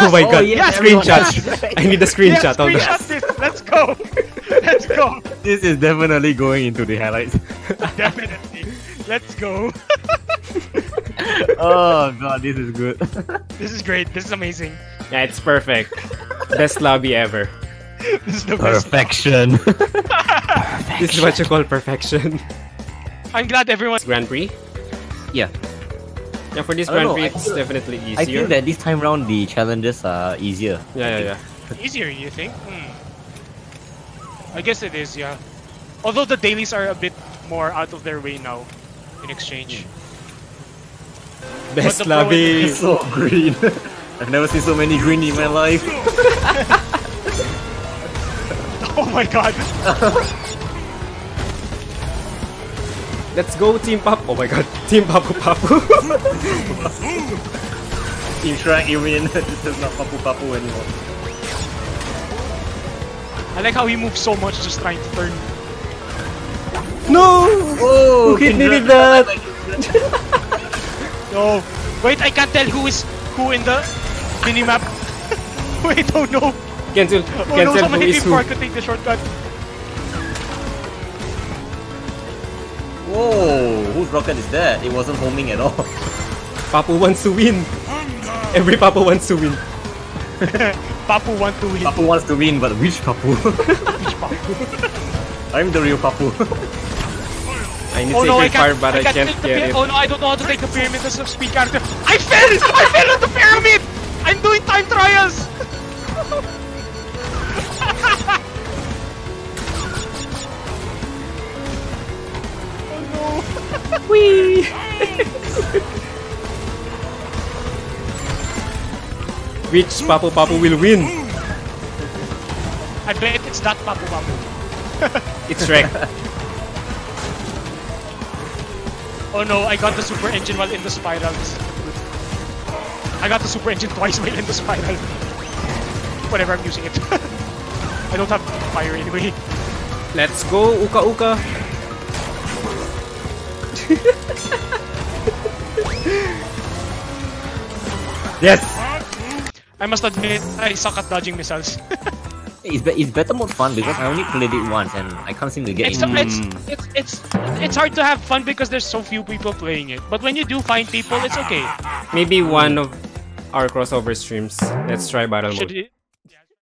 Oh my Oh, god. yes, screenshot. I need a screenshot of that. this. Let's go. Let's go. This is definitely going into the highlights. Definitely. Let's go. oh god, this is good. This is great. This is amazing. Yeah, it's perfect. Best lobby ever. This is the best. Perfection. This is what you call perfection. I'm glad everyone. Grand Prix? yeah. Yeah, for this I don't Grand Prix, it's definitely easier. I think that this time round the challenges are easier. Yeah, yeah, yeah. Easier, you think? Hmm. I guess it is, yeah. Although the dailies are a bit more out of their way now, in exchange. Best the lobby. It's so green. I've never seen so many green in my life. Oh my god! Let's go, Team Pop. Oh my god, Team Papu Papu. Team Shrek, you mean? this is not Papu Papu anymore. I like how he moves so much just trying to turn. no! Oh, Who hit me with that? No! Wait, I can't tell who is who in the minimap. Wait, oh no! Cancel, Oh no, cancel someone who hit is me before I could take the shortcut. Whoa, whose rocket is that? It wasn't homing at all. Papu wants to win. Every Papu wants to win. Papu want to win. Papu wants to win, but which Papu? Which Papu? I'm the real Papu. I need Oh no, I Fire, can't, but I can't take the get it. Oh no, I don't know how to take the pyramid as a speed character. I fell! I fell on the pyramid! I'm doing Which Papu Papu will win? I bet it's that Papu Papu. It's Shrek. Oh no, I got the super engine while in the spirals. I got the super engine twice while in the spiral. Whatever, I'm using it. I don't have fire anyway. Let's go, Uka Uka. yes! I must admit, I suck at dodging missiles. it's, be- it's better more fun because I only played it once and I can't seem to get It's, it. it's, it's, it's, it's hard to have fun because there's so few people playing it. But when you do find people, it's okay. Maybe one of our crossover streams. Let's try battle Should mode. it,